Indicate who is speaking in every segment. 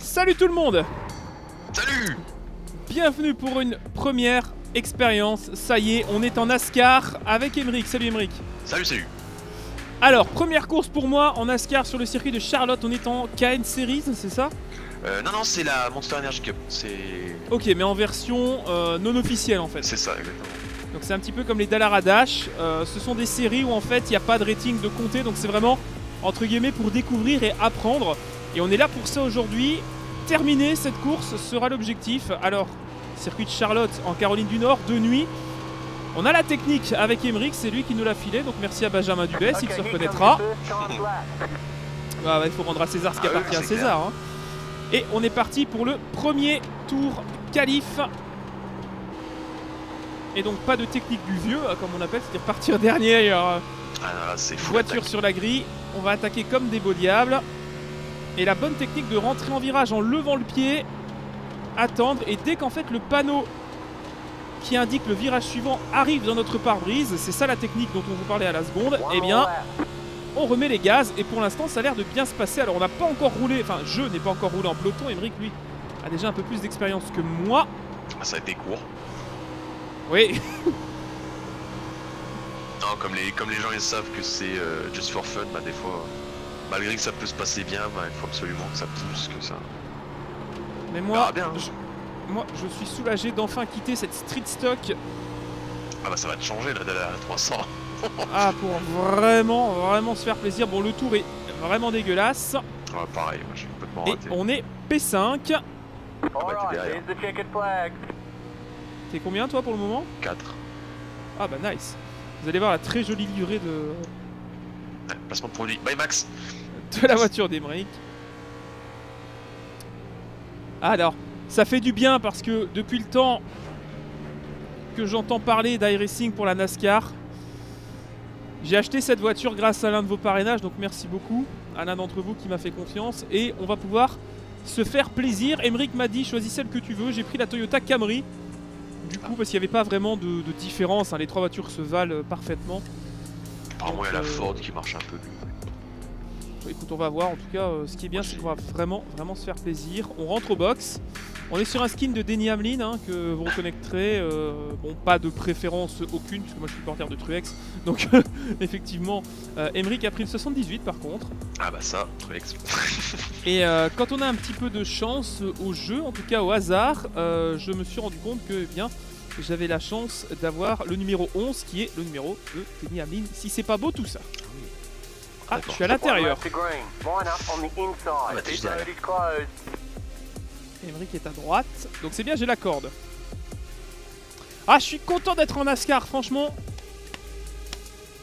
Speaker 1: Salut tout le monde
Speaker 2: Salut
Speaker 1: Bienvenue pour une première expérience. Ça y est, on est en NASCAR avec Emeric. Salut Emeric.
Speaker 2: Salut, salut
Speaker 1: Alors, première course pour moi en NASCAR sur le circuit de Charlotte. On est en KN Series, c'est ça?
Speaker 2: Euh, Non, non, c'est la Monster Energy Cup. C'est
Speaker 1: Ok, mais en version euh, non officielle en fait.
Speaker 2: c'est ça, exactement.
Speaker 1: Donc c'est un petit peu comme les Dallara Dash. Euh, ce sont des séries où en fait il n'y a pas de rating de compter. Donc c'est vraiment entre guillemets pour découvrir et apprendre. Et on est là pour ça aujourd'hui. Terminer cette course sera l'objectif. Alors, circuit de Charlotte en Caroline du Nord, de nuit. On a la technique avec Emeric, c'est lui qui nous l'a filé. Donc merci à Benjamin Dubès, il se reconnaîtra. Ah il faut rendre à César ce qui
Speaker 2: Ah oui,
Speaker 1: appartient à César. hein. Et on est parti pour le premier tour qualif. Et donc pas de technique du vieux, euh, comme on appelle, c'est-à-dire partir dernier. euh,
Speaker 2: Ah
Speaker 1: voiture sur la grille. On va attaquer comme des beaux diables. Et la bonne technique de rentrer en virage en levant le pied, attendre. Et dès qu'en fait le panneau qui indique le virage suivant arrive dans notre pare-brise, c'est ça la technique dont on vous parlait à la seconde, eh bien on remet les gaz et pour l'instant ça a l'air de bien se passer. Alors on n'a pas encore roulé, enfin je n'ai pas encore roulé en peloton, Emeric lui a déjà un peu plus d'expérience que moi.
Speaker 2: Ah, ça a été court.
Speaker 1: Oui,
Speaker 2: Non, comme les, comme les gens ils savent que c'est euh, just for fun, bah des fois, malgré que ça peut se passer bien, bah, il faut absolument que ça pousse, que ça.
Speaker 1: mais moi,
Speaker 2: bien. hein.
Speaker 1: je, moi je suis soulagé d'enfin quitter cette street stock
Speaker 2: Ah bah ça va te changer là, d'aller à 300.
Speaker 1: Ah, pour vraiment, vraiment se faire plaisir. Bon, le tour est vraiment dégueulasse.
Speaker 2: Ouais, pareil, moi j'ai complètement
Speaker 1: Et
Speaker 2: raté.
Speaker 1: on est P5.
Speaker 2: Ah bah t'es
Speaker 1: combien, toi, pour le moment
Speaker 2: 4.
Speaker 1: Ah, bah, nice. Vous allez voir la très jolie livrée de,
Speaker 2: Ouais, placement de produit. Bye Max
Speaker 1: de la voiture d'Emeric. Alors, ça fait du bien parce que depuis le temps que j'entends parler d'iRacing pour la NASCAR, j'ai acheté cette voiture grâce à l'un de vos parrainages, donc merci beaucoup à l'un d'entre vous qui m'a fait confiance et on va pouvoir se faire plaisir. Emeric m'a dit choisis celle que tu veux, j'ai pris la Toyota Camry. Du coup, parce qu'il n'y avait pas vraiment de, de différence, hein, les trois voitures se valent euh, parfaitement.
Speaker 2: Apparemment il y a la
Speaker 1: euh,
Speaker 2: Ford qui marche un peu mieux.
Speaker 1: Écoute, on va voir. En tout cas, euh, ce qui est bien, c'est qu'on va vraiment, vraiment se faire plaisir. On rentre au box. On est sur un skin de Denny Hamlin hein, que vous reconnecterez. euh, bon, pas de préférence aucune, puisque moi je suis porteur de Truex. Donc, effectivement, euh, Emmerich a pris le 78 par contre.
Speaker 2: Ah bah ça, Truex.
Speaker 1: Et quand on a un petit peu de chance au jeu, en tout cas au hasard, je me suis rendu compte que eh bien j'avais la chance d'avoir le numéro 11 qui est le numéro de Denny Hamlin. Si c'est pas beau tout ça. Ah, je suis à l'intérieur.
Speaker 2: bah, juste derrière.
Speaker 1: Emmerich est à droite. Donc c'est bien, j'ai la corde. Ah, je suis content d'être en NASCAR, franchement.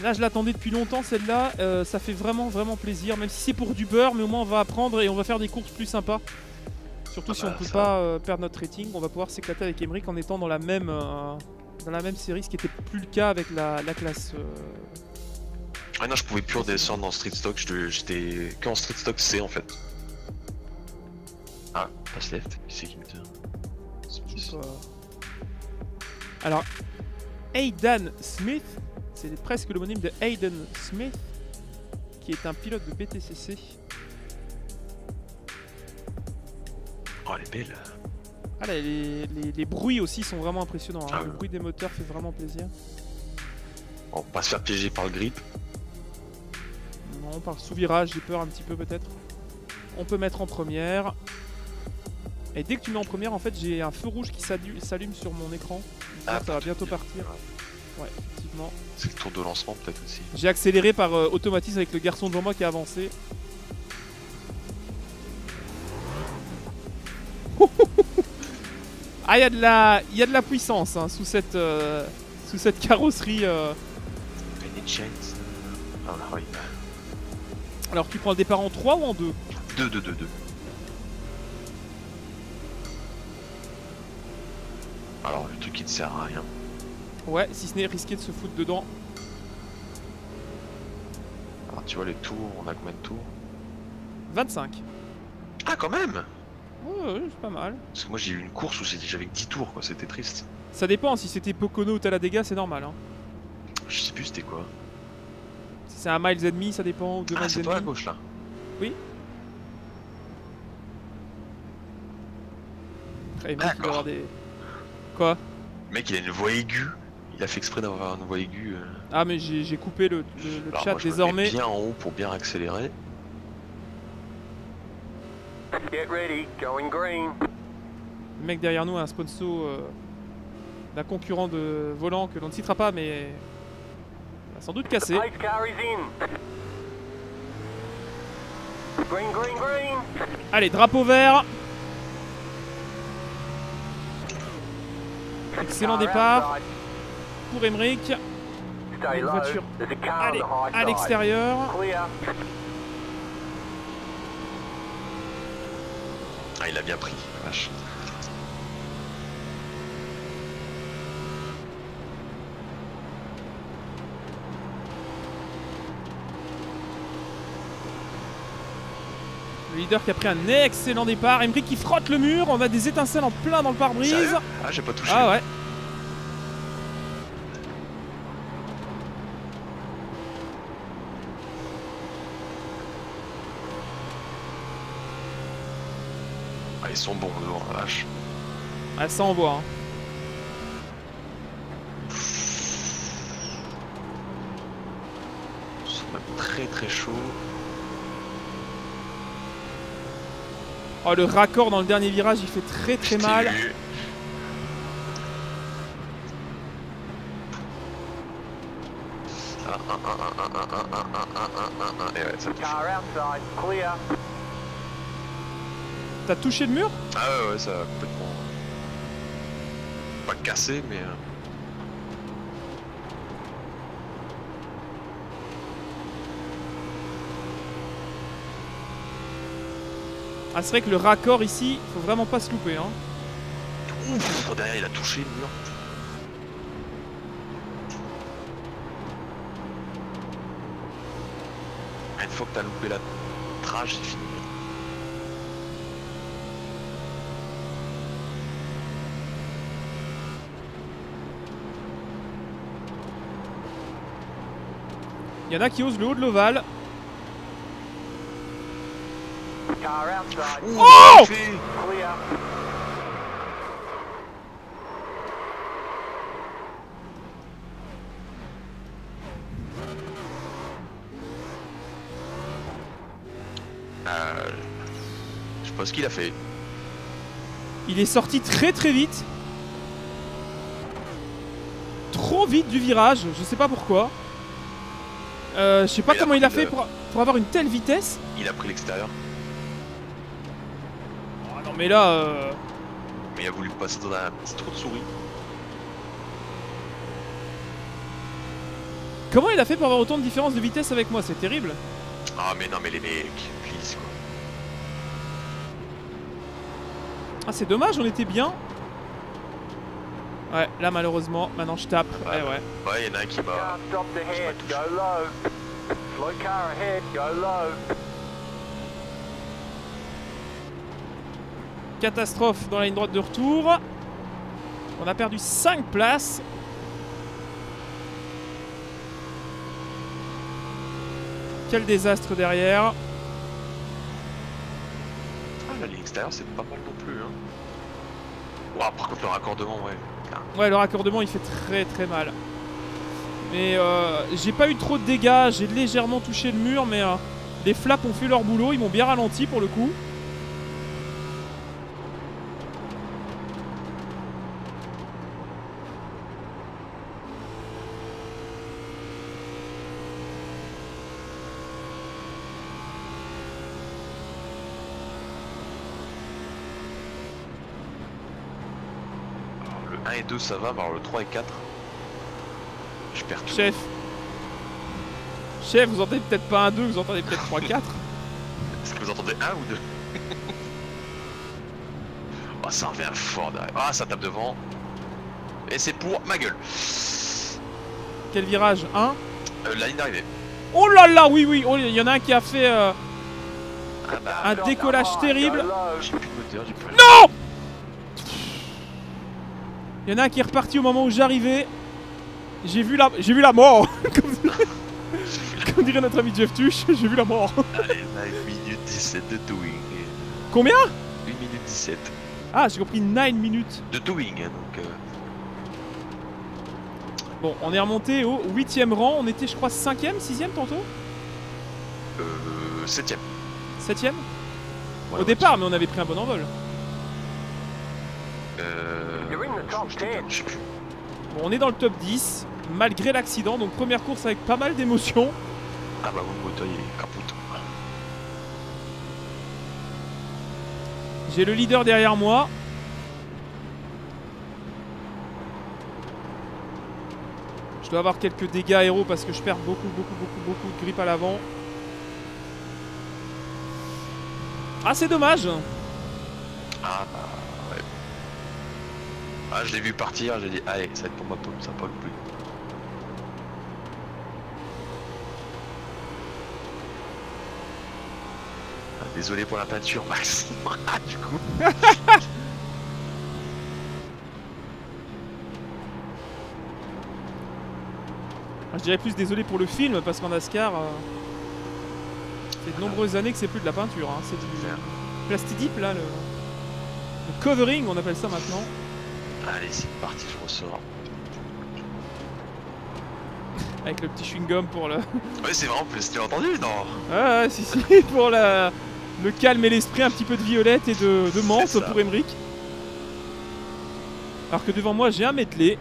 Speaker 1: Là, je l'attendais depuis longtemps, celle-là. Euh, ça fait vraiment, vraiment plaisir. Même si c'est pour du beurre, mais au moins on va apprendre et on va faire des courses plus sympas. Surtout
Speaker 2: Ah
Speaker 1: si
Speaker 2: bah,
Speaker 1: on ne peut
Speaker 2: ça.
Speaker 1: pas euh, perdre notre rating, on va pouvoir s'éclater avec Emmerich en étant dans la même, euh, dans la même série, ce qui n'était plus le cas avec la, la classe. Euh,
Speaker 2: Ah non, je pouvais plus redescendre en street stock, je- j'étais qu'en street stock C en fait. Ah, passe left, qui c'est qui me tient
Speaker 1: pas. Alors, Aidan Smith, c'est presque l'homonyme de Hayden Smith, qui est un pilote de BTCC.
Speaker 2: Oh, elle est belle.
Speaker 1: Ah là, les, les- les bruits aussi sont vraiment impressionnants. hein.
Speaker 2: Ah
Speaker 1: Le
Speaker 2: oui.
Speaker 1: bruit des moteurs fait vraiment plaisir.
Speaker 2: On va pas se faire piéger par le grip.
Speaker 1: Non, par le sous-virage, j'ai peur un petit peu peut-être. On peut mettre en première. Et dès que tu mets en première, en fait, j'ai un feu rouge qui s'allu- s'allume sur mon écran.
Speaker 2: Ah,
Speaker 1: ça va bientôt partir.
Speaker 2: Ouais.
Speaker 1: Ouais, effectivement.
Speaker 2: C'est le tour de lancement peut-être aussi.
Speaker 1: J'ai accéléré par euh, automatisme avec le garçon devant moi qui a avancé. ah, il y, a de la- il y a de la puissance hein, sous, cette, euh, sous cette carrosserie. euh.
Speaker 2: Oui.
Speaker 1: Alors, tu prends le départ en 3 ou en 2
Speaker 2: 2, 2, 2, 2. Alors le truc qui ne sert à rien.
Speaker 1: Ouais, si ce n'est risqué de se foutre dedans.
Speaker 2: Alors tu vois les tours, on a combien de tours?
Speaker 1: 25.
Speaker 2: Ah quand même
Speaker 1: Ouais, ouais, c'est pas mal.
Speaker 2: Parce que moi j'ai eu une course où j'avais que 10 tours quoi, c'était triste.
Speaker 1: Ça dépend, si c'était Pocono ou Talladega, c'est normal. Hein.
Speaker 2: Je sais plus c'était quoi.
Speaker 1: Si c'est un miles et demi, ça dépend, deux
Speaker 2: Ah c'est toi à gauche là
Speaker 1: Oui. Après, mec, il doit avoir des... Quoi?
Speaker 2: Le mec, il a une voix aiguë. Il a fait exprès d'avoir une voix aiguë. euh.
Speaker 1: Ah, mais j'ai coupé le, le- le
Speaker 2: Alors
Speaker 1: chat
Speaker 2: moi, je me mets
Speaker 1: désormais.
Speaker 2: bien en haut pour bien accélérer.
Speaker 3: Get ready, going green.
Speaker 1: Le mec derrière nous a un sponsor euh, d'un concurrent de volant que l'on ne citera pas, mais sans doute
Speaker 3: casser.
Speaker 1: Allez, drapeau vert. Excellent départ pour Emmerich. Une voiture Allez, à l'extérieur.
Speaker 2: Ah, il a bien pris. Vache.
Speaker 1: Le leader qui a pris un excellent départ. Emmerich qui frotte le mur. On a des étincelles en plein dans le pare-brise.
Speaker 2: Ah, j'ai pas touché.
Speaker 1: Ah ouais.
Speaker 2: Ah, ils sont bons devant, la vache.
Speaker 1: Ah, ça envoie. Hein.
Speaker 2: Ils sont même très très chauds.
Speaker 1: Oh, le raccord dans le dernier virage, il fait très très mal. T'as touché le mur?
Speaker 2: Ah ouais, ouais, ça a complètement... Pas cassé, mais... Euh,
Speaker 1: Ah, c'est vrai que le raccord ici, faut vraiment pas se louper. Hein.
Speaker 2: Ouf, derrière, il a touché le mur. Ah, Une fois que t'as loupé la trage, c'est fini.
Speaker 1: Il y en a qui osent le haut de l'ovale. Oh.
Speaker 2: Euh, Je sais pas ce qu'il a fait.
Speaker 1: Il est sorti très très vite. Trop vite du virage, je sais pas pourquoi. Euh, je sais pas
Speaker 2: Il
Speaker 1: comment il a fait pour, pour avoir une telle vitesse.
Speaker 2: Il a pris l'extérieur,
Speaker 1: mais là, euh,
Speaker 2: mais il a voulu passer dans un petit trou de souris.
Speaker 1: comment il a fait pour avoir autant de différence de vitesse avec moi? C'est terrible.
Speaker 2: Ah mais non mais les mecs, please quoi.
Speaker 1: Ah c'est dommage, on était bien. Ouais, là malheureusement, maintenant je tape. Ouais,
Speaker 2: Ouais.
Speaker 1: ouais.
Speaker 2: Ouais, il y en a un qui m'a...
Speaker 3: Car stopped ahead.
Speaker 2: touché.
Speaker 3: Go low. Slow car ahead. Go low.
Speaker 1: Catastrophe dans la ligne droite de retour. On a perdu 5 places. Quel désastre derrière.
Speaker 2: Ah, la ligne extérieure, c'est pas mal non plus. Hein. Ouah, par contre, le raccordement, ouais.
Speaker 1: Ouais, le raccordement il fait très très mal. Mais euh, j'ai pas eu trop de dégâts, j'ai légèrement touché le mur, mais euh, les flaps ont fait leur boulot, ils m'ont bien ralenti pour le coup.
Speaker 2: 2, ça va, mais alors le 3 et 4... Je perds tout.
Speaker 1: Chef. Chef, vous entendez peut-être pas un 2, vous entendez peut-être 3, 4.
Speaker 2: Est-ce que vous entendez un ou deux? Oh, ça revient fort derrière. Ah, ça tape devant. Et c'est pour ma gueule.
Speaker 1: Quel virage 1
Speaker 2: Euh, la ligne d'arrivée.
Speaker 1: Oh là là, oui, oui, oh, il y en a un qui a fait euh,
Speaker 2: Ah bah,
Speaker 1: un décollage terrible.
Speaker 2: De moteur, j'ai plus rien.
Speaker 1: Non Il y en a un qui est reparti au moment où j'arrivais. J'ai vu la, j'ai vu la mort. comme, comme dirait notre ami Jeff Tuch, j'ai vu la mort.
Speaker 2: Allez, on a 1 minute 17 de doing.
Speaker 1: Combien?
Speaker 2: 1 minute 17.
Speaker 1: Ah, j'ai compris 9 minutes.
Speaker 2: de doing. hein, Donc, euh,
Speaker 1: Bon, on est remonté au 8ème rang. On était, je crois, 5ème, 6ème tantôt?
Speaker 2: Euh, septième.
Speaker 1: 7ème
Speaker 2: Ouais,
Speaker 1: Au départ, mais on avait pris un bon envol.
Speaker 2: Euh,
Speaker 3: You're in the top
Speaker 2: je- je te-
Speaker 3: 10.
Speaker 2: je sais plus.
Speaker 1: Bon, on est dans le top 10, malgré l'accident. Donc, première course avec pas mal d'émotions.
Speaker 2: Ah bah il est capote.
Speaker 1: J'ai le leader derrière moi. Je dois avoir quelques dégâts aéros parce que je perds beaucoup, beaucoup, beaucoup, beaucoup de grippe à l'avant. Ah, c'est dommage.
Speaker 2: Ah bah. Ah je l'ai vu partir, j'ai dit allez ça va être pour ma pomme, ça le plus. Ah, désolé pour la peinture Max. Ah, du coup.
Speaker 1: Je dirais plus désolé pour le film parce qu'en NASCAR, euh, c'est de nombreuses années que c'est plus de la peinture. hein, C'est du plastidip là, le... le covering, on appelle ça maintenant.
Speaker 2: Allez c'est parti, je ressors.
Speaker 1: Avec le petit chewing-gum pour le.
Speaker 2: Ouais c'est vraiment plus, tu l'as entendu non
Speaker 1: Ah, ouais, si, si, pour la... le calme et l'esprit, un petit peu de violette et de, de menthe pour Emmerich. Alors que devant moi, j'ai un medley.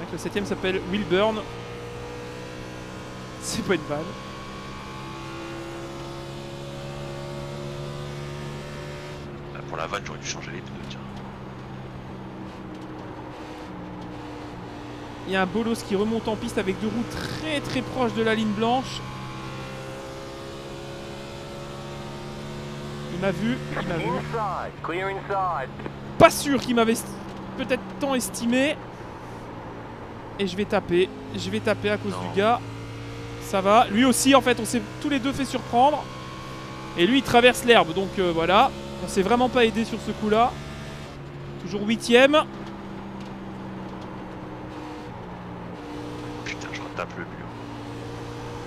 Speaker 1: Donc, le septième s'appelle Wilburn. C'est pas une vanne.
Speaker 2: Pour la vanne j'aurais dû changer les pneus tiens.
Speaker 1: Il y a un bolos qui remonte en piste avec deux roues très très proches de la ligne blanche. Il m'a vu, il m'a. Pas sûr qu'il m'avait peut-être tant estimé. Et je vais taper. Je vais taper à cause
Speaker 2: Non.
Speaker 1: du gars. Ça va. Lui aussi, en fait, on s'est tous les deux fait surprendre. Et lui, il traverse l'herbe. Donc euh, voilà. On s'est vraiment pas aidé sur ce coup-là. Toujours huitième.
Speaker 2: Putain je retape le mur.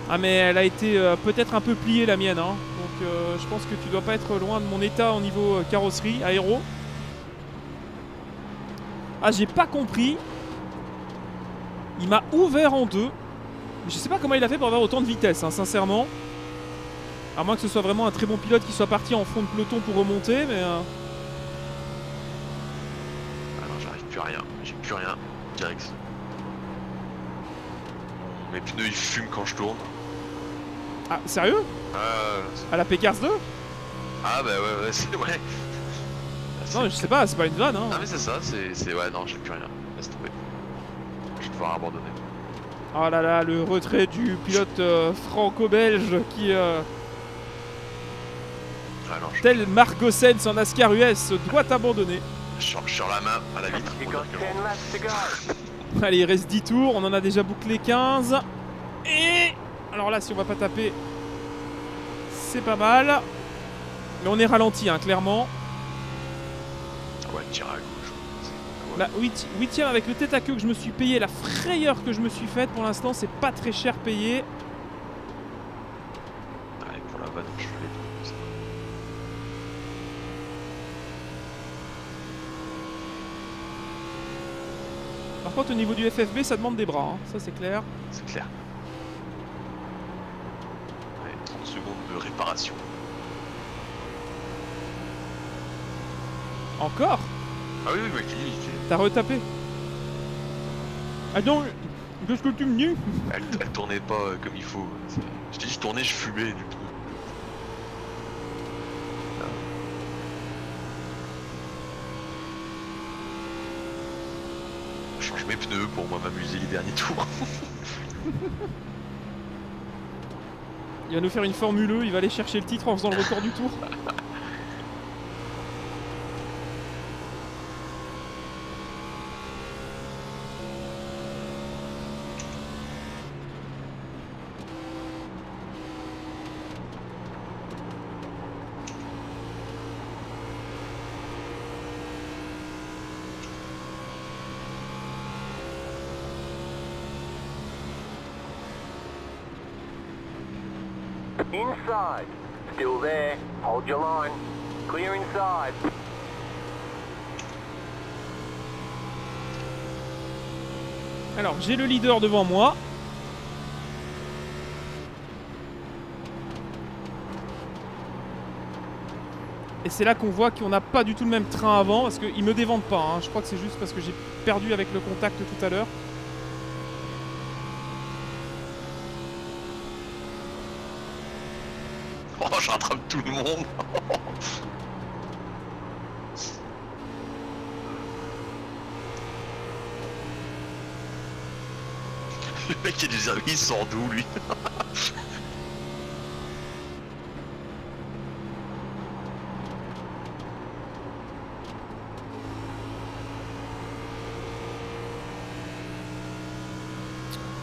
Speaker 1: Ah mais elle a été euh, peut-être un peu pliée la mienne. hein. Donc euh, je pense que tu dois pas être loin de mon état au niveau euh, carrosserie, aéro. Ah j'ai pas compris. Il m'a ouvert en deux. Je sais pas comment il a fait pour avoir autant de vitesse, hein, sincèrement. À moins que ce soit vraiment un très bon pilote qui soit parti en fond de peloton pour remonter, mais... euh,
Speaker 2: Ah non j'arrive plus à rien, j'ai plus rien. Direct. Mes pneus ils fument quand je tourne.
Speaker 1: Ah sérieux?
Speaker 2: Ah,
Speaker 1: À la Pécars 2
Speaker 2: ah bah ouais ouais c'est ouais.
Speaker 1: Non je sais pas, c'est pas une vanne hein.
Speaker 2: Ah mais c'est ça, c'est c'est- ouais non j'ai plus rien. Laisse tomber. Je vais devoir abandonner.
Speaker 1: Oh là là, le retrait du pilote euh, franco-belge qui... euh,
Speaker 2: Je,
Speaker 1: tel Marc Gossens en NASCAR US doit abandonner.
Speaker 2: sors la main à la vitre.
Speaker 3: You
Speaker 2: pour
Speaker 3: got
Speaker 2: dire que
Speaker 3: 10 laps to go.
Speaker 1: Allez, il reste 10 tours, on en a déjà bouclé 15. Et alors là, si on va pas taper, c'est pas mal. Mais on est ralenti, hein, clairement.
Speaker 2: Ouais, tire à gauche.
Speaker 1: 8 avec le tête à queue que je me suis payé, la frayeur que je me suis faite pour l'instant, c'est pas très cher payé.
Speaker 2: Allez, pour la vanne, je fais les pneus comme ça.
Speaker 1: Par contre, au niveau du FFB, ça demande des bras, hein, ça c'est clair.
Speaker 2: C'est clair. Allez, 30 secondes de réparation.
Speaker 1: Encore?
Speaker 2: Ah oui, oui, oui,
Speaker 1: T'as retapé? Ah non Qu'est-ce que tu me dis
Speaker 2: elle, elle tournait pas euh, comme il faut. Je t'ai dit, je tournais, je fumais du pneu. Je change mes pneus pour moi m'amuser les derniers tours.
Speaker 1: Il va nous faire une Formule E, il va aller chercher le titre en faisant le record du tour.
Speaker 3: Inside. Still there. Hold your line. Clear inside.
Speaker 1: Alors, j'ai le leader devant moi. Et c'est là qu'on voit qu'on n'a pas du tout le même train avant, parce qu'ils me dévendent pas. hein. Je crois que c'est juste parce que j'ai perdu avec le contact tout à l'heure.
Speaker 2: Oh, je rattrape tout le monde. Le mec est des amis, il sort d'où lui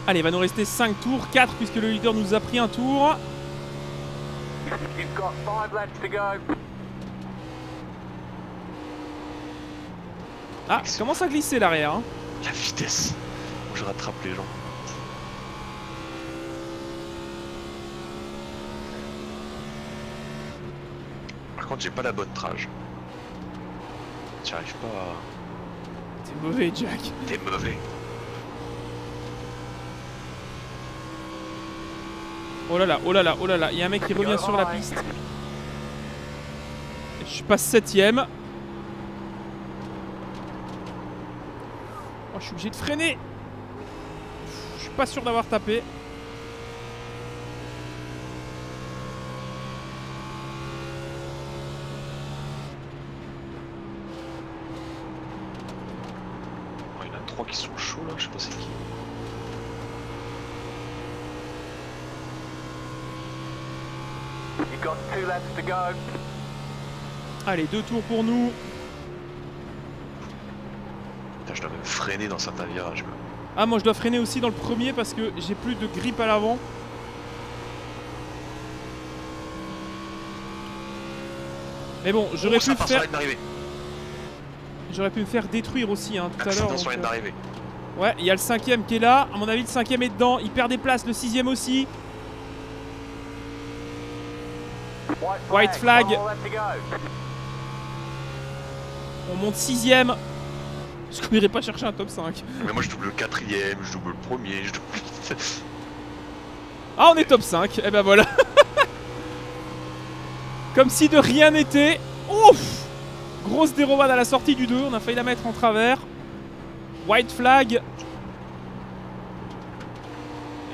Speaker 1: Allez, il va nous rester 5 tours, 4 puisque le leader nous a pris un tour.
Speaker 3: You've got five laps to go.
Speaker 1: Ah, ça commence à glisser l'arrière. hein?
Speaker 2: La vitesse. Je rattrape les gens. Par contre, j'ai pas la bonne trage. J'arrive pas à...
Speaker 1: T'es mauvais, Jack.
Speaker 2: T'es mauvais.
Speaker 1: Oh là là, oh là là, oh là là. Il y a un mec qui revient sur la piste. Je passe septième. Oh, je suis obligé de freiner. Je suis pas sûr d'avoir tapé.
Speaker 2: Il y en a trois qui sont chauds là, je sais pas c'est qui.
Speaker 3: You've got two laps to go.
Speaker 1: Allez, deux tours pour nous.
Speaker 2: Putain, je dois même freiner dans certains virages. Quoi.
Speaker 1: Ah, moi je dois freiner aussi dans le premier parce que j'ai plus de grip à l'avant. Mais bon, j'aurais
Speaker 2: Oh,
Speaker 1: pu me faire, j'aurais pu me faire détruire aussi hein, tout à l'heure.
Speaker 2: Sur
Speaker 1: donc,
Speaker 2: d'arrivée.
Speaker 1: Ouais, il y a le cinquième qui est là. À mon avis, le cinquième est dedans. Il perd des places. Le sixième aussi. White flag. On monte sixième. Je n'irai pas chercher un top 5.
Speaker 2: Mais moi je double le quatrième, je double le premier, je double...
Speaker 1: Ah, on est top 5. Et ben voilà. Comme si de rien n'était. Ouf Grosse dérobade à la sortie du 2. On a failli la mettre en travers. White flag.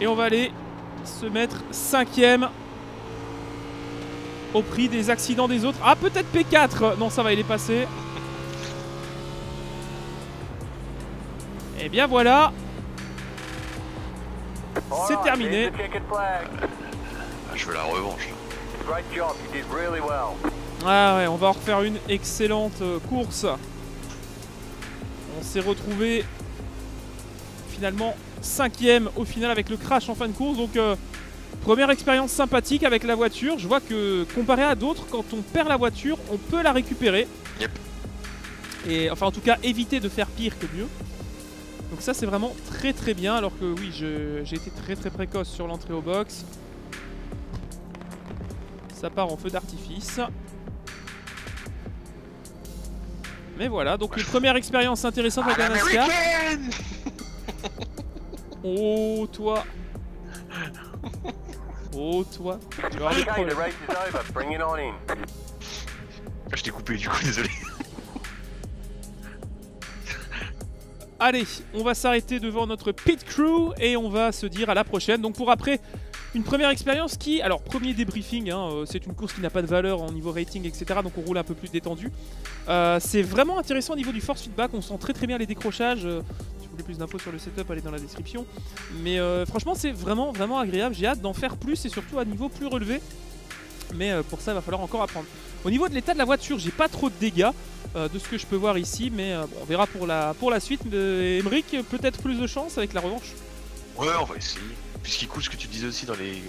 Speaker 1: Et on va aller se mettre cinquième. Au prix des accidents des autres. Ah, peut-être P4. Non, ça va, il est passé. Et bien voilà. C'est terminé.
Speaker 2: Ah, je veux la revanche.
Speaker 1: Ah ouais, on va en refaire une excellente euh, course. On s'est retrouvé finalement cinquième au final avec le crash en fin de course. Donc euh, première expérience sympathique avec la voiture. Je vois que comparé à d'autres, quand on perd la voiture, on peut la récupérer.
Speaker 2: Yep.
Speaker 1: Et enfin en tout cas éviter de faire pire que mieux. Donc ça c'est vraiment très très bien alors que oui j'ai été très très précoce sur l'entrée au box. Ça part en feu d'artifice. Mais voilà, donc une première expérience intéressante avec la NASCAR. Oh toi Oh toi Tu vas avoir des problèmes.
Speaker 2: Ah, Je t'ai coupé du coup, désolé.
Speaker 1: Allez, on va s'arrêter devant notre pit crew et on va se dire à la prochaine. Donc pour après une première expérience qui, alors premier débriefing, hein, euh, c'est une course qui n'a pas de valeur en niveau rating, etc. Donc on roule un peu plus détendu. Euh, c'est vraiment intéressant au niveau du force feedback, on sent très très bien les décrochages. Euh, plus d'infos sur le setup, allez dans la description. Mais euh, franchement, c'est vraiment vraiment agréable. J'ai hâte d'en faire plus et surtout à niveau plus relevé. Mais euh, pour ça, il va falloir encore apprendre. Au niveau de l'état de la voiture, j'ai pas trop de dégâts euh, de ce que je peux voir ici, mais on verra pour la, pour la suite. Emmerich, peut-être plus de chance avec la revanche?
Speaker 2: Ouais, on va essayer. Puis ce qui est cool, ce que tu disais aussi dans les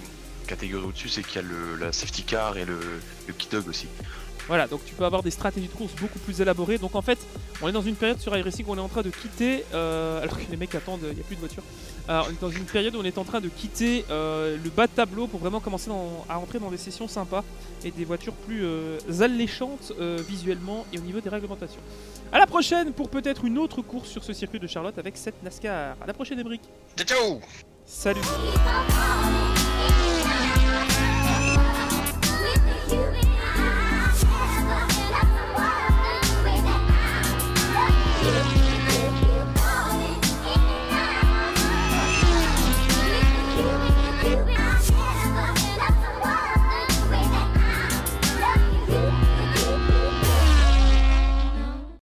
Speaker 2: catégories au-dessus, c'est qu'il y a le, la safety car et le, le key dog aussi.
Speaker 1: Voilà, donc tu peux avoir des stratégies de course beaucoup plus élaborées. Donc en fait, on est dans une période sur iRacing où on est en train de quitter, euh, alors que les mecs attendent, il n'y a plus de voiture. Alors, on est dans une période où on est en train de quitter euh, le bas de tableau pour vraiment commencer dans- à entrer dans des sessions sympas et des voitures plus euh, alléchantes euh, visuellement et au niveau des réglementations. À la prochaine pour peut-être une autre course sur ce circuit de Charlotte avec cette NASCAR. À la prochaine, Emric.
Speaker 2: Ciao
Speaker 1: Salut.